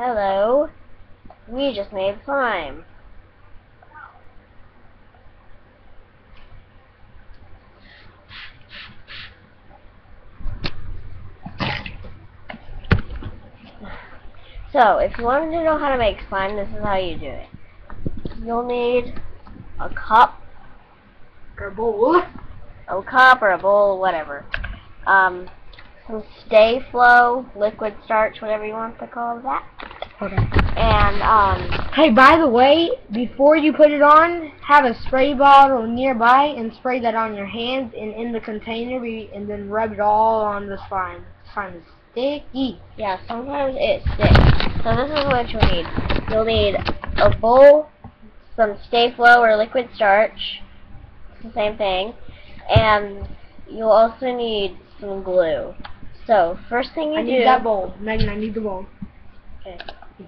Hello. We just made slime. So, if you wanted to know how to make slime, this is how you do it. You'll need a cup, Or a bowl. a cup or a bowl, whatever. Um, some Sta-Flo, liquid starch, whatever you want to call that. Hold on. And, um, Hey, by the way, before you put it on, have a spray bottle nearby and spray that on your hands and in the container, and then rub it all on the slime. Slime is sticky. Yeah, sometimes it sticks. So this is what you'll need. You'll need a bowl, some Sta-Flo or liquid starch. It's the same thing. And you'll also need some glue. So, first thing you I do... need that bowl. Megan, I need the bowl. Okay. Okay,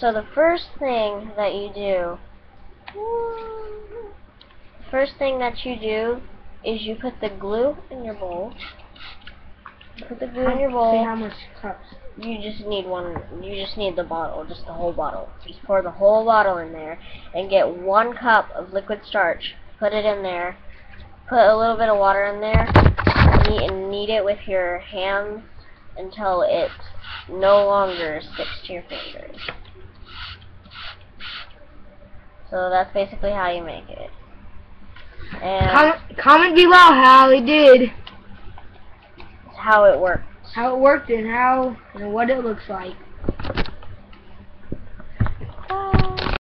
so the first thing that you do... First thing that you do is you put the glue in your bowl. Put the glue in your See bowl. how much cups. You just need one. You just need the bottle, just the whole bottle. Just pour the whole bottle in there, and get one cup of liquid starch. Put it in there. Put a little bit of water in there. Knead and knead it with your hands until it no longer sticks to your fingers. So that's basically how you make it. And Comment, comment below how it did, how it worked. how it worked, and how and what it looks like.